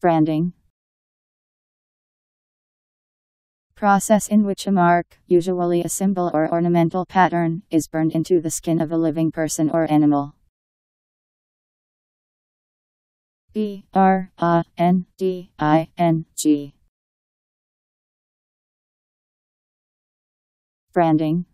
Branding. Process in which a mark, usually a symbol or ornamental pattern, is burned into the skin of a living person or animal. B R A N D I N G. Branding.